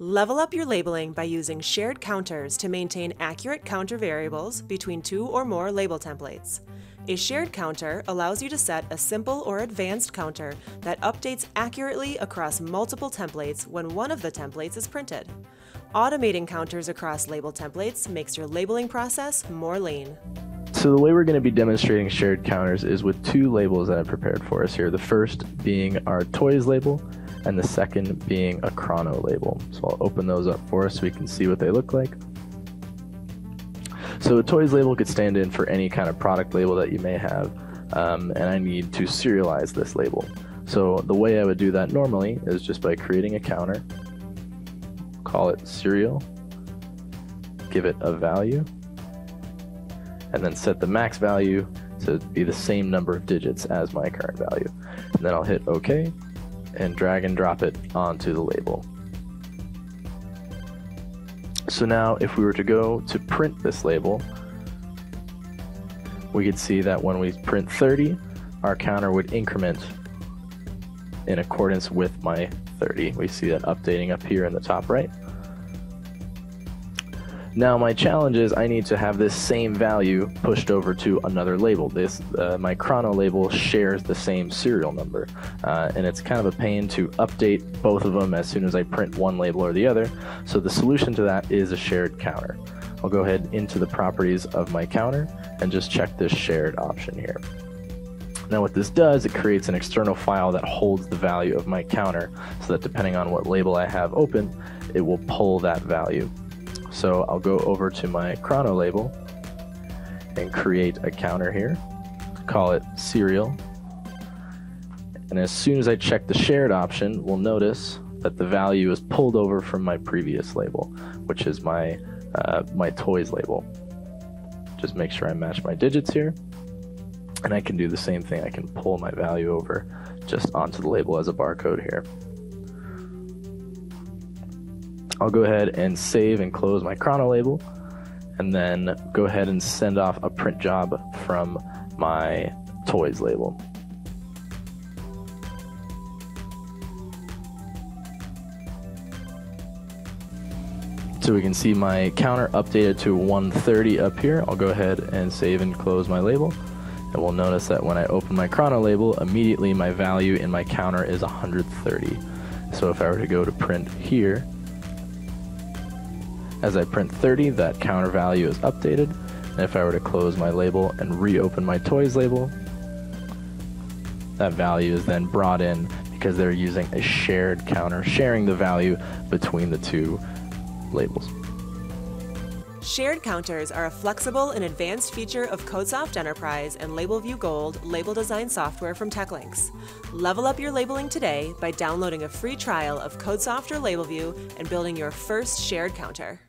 Level up your labeling by using shared counters to maintain accurate counter variables between two or more label templates. A shared counter allows you to set a simple or advanced counter that updates accurately across multiple templates when one of the templates is printed. Automating counters across label templates makes your labeling process more lean. So the way we're going to be demonstrating shared counters is with two labels that I've prepared for us here. The first being our toys label and the second being a chrono label. So I'll open those up for us so we can see what they look like. So a toys label could stand in for any kind of product label that you may have, um, and I need to serialize this label. So the way I would do that normally is just by creating a counter, call it serial, give it a value, and then set the max value to be the same number of digits as my current value. And then I'll hit OK, and drag and drop it onto the label. So now if we were to go to print this label, we could see that when we print 30, our counter would increment in accordance with my 30. We see that updating up here in the top right. Now my challenge is I need to have this same value pushed over to another label. This uh, my chrono label shares the same serial number, uh, and it's kind of a pain to update both of them as soon as I print one label or the other. So the solution to that is a shared counter. I'll go ahead into the properties of my counter and just check this shared option here. Now what this does, it creates an external file that holds the value of my counter so that depending on what label I have open, it will pull that value. So I'll go over to my chrono label and create a counter here, call it serial. And as soon as I check the shared option, we'll notice that the value is pulled over from my previous label, which is my, uh, my toys label. Just make sure I match my digits here. And I can do the same thing. I can pull my value over just onto the label as a barcode here. I'll go ahead and save and close my chrono label and then go ahead and send off a print job from my toys label. So we can see my counter updated to 130 up here. I'll go ahead and save and close my label. And we'll notice that when I open my chrono label, immediately my value in my counter is 130. So if I were to go to print here, as I print 30, that counter value is updated. And if I were to close my label and reopen my toys label, that value is then brought in because they're using a shared counter, sharing the value between the two labels. Shared counters are a flexible and advanced feature of CodeSoft Enterprise and LabelView Gold label design software from TEKLYNX. Level up your labeling today by downloading a free trial of CodeSoft or LabelView and building your first shared counter.